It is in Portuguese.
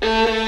Música